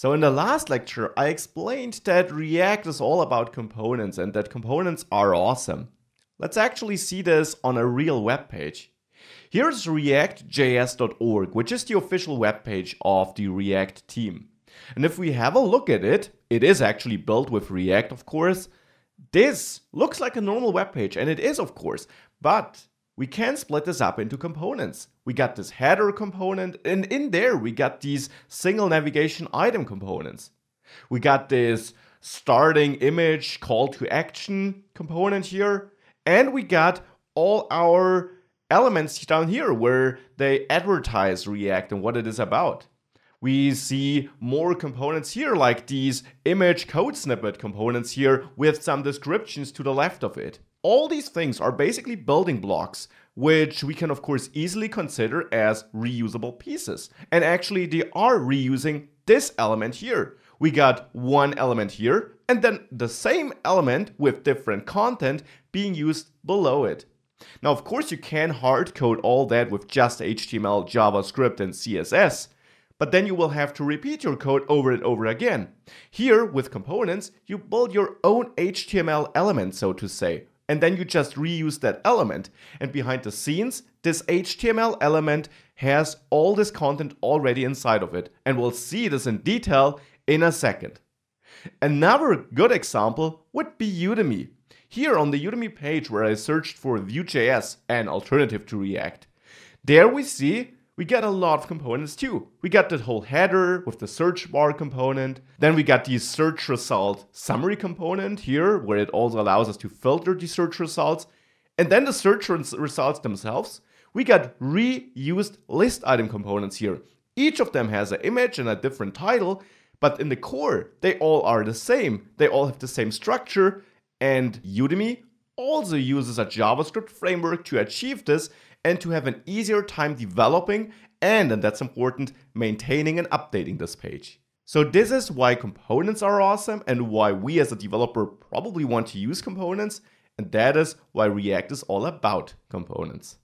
So in the last lecture, I explained that React is all about components and that components are awesome. Let's actually see this on a real web page. Here's reactjs.org, which is the official web page of the React team. And if we have a look at it, it is actually built with React, of course. This looks like a normal web page, and it is, of course, but we can split this up into components. We got this header component, and in there we got these single navigation item components. We got this starting image call to action component here, and we got all our elements down here where they advertise React and what it is about. We see more components here, like these image code snippet components here with some descriptions to the left of it. All these things are basically building blocks, which we can of course easily consider as reusable pieces. And actually they are reusing this element here. We got one element here, and then the same element with different content being used below it. Now, of course, you can hard code all that with just HTML, JavaScript, and CSS, but then you will have to repeat your code over and over again. Here, with components, you build your own HTML element, so to say, and then you just reuse that element. And behind the scenes, this HTML element has all this content already inside of it. And we'll see this in detail in a second. Another good example would be Udemy. Here on the Udemy page where I searched for Vue.js, an alternative to React, there we see we get a lot of components too. We got the whole header with the search bar component. Then we got the search result summary component here, where it also allows us to filter the search results. And then the search res results themselves. We got reused list item components here. Each of them has an image and a different title, but in the core, they all are the same. They all have the same structure. And Udemy also uses a JavaScript framework to achieve this and to have an easier time developing and, and that's important, maintaining and updating this page. So this is why components are awesome and why we as a developer probably want to use components, and that is why React is all about components.